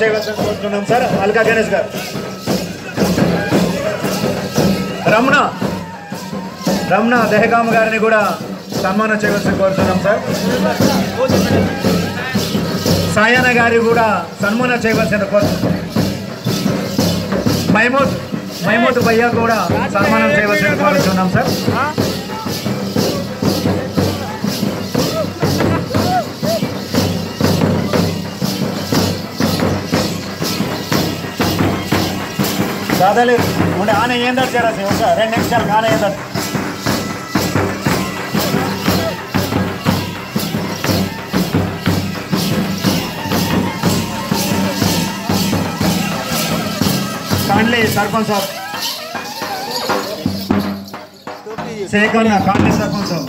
చేయవలసిన కోరుతున్నాం సార్ అల్కా గణేష్ గారు. రమణ రమణ దహగామ గారిని కూడా సన్మానం చేయవలసిన కోరుతున్నాం సార్. సాయన గారి కూడా సన్మానం చేయవలసిన కోరుతున్నాం. మహమూద్ మహమూద్ భయ్యా కూడా సన్మానం చేయవలసిన కోరుతున్నాం సార్. దాదాలు ఉండే ఆనే ఏం దర్చారా ఒక రెండు నిమిషాలు ఆనే ఏం దర్చ కాండ్లీ సర్పంచ్ సాబ్. సేకర్ కాండ్లీ సర్పంచ్ సాబ్.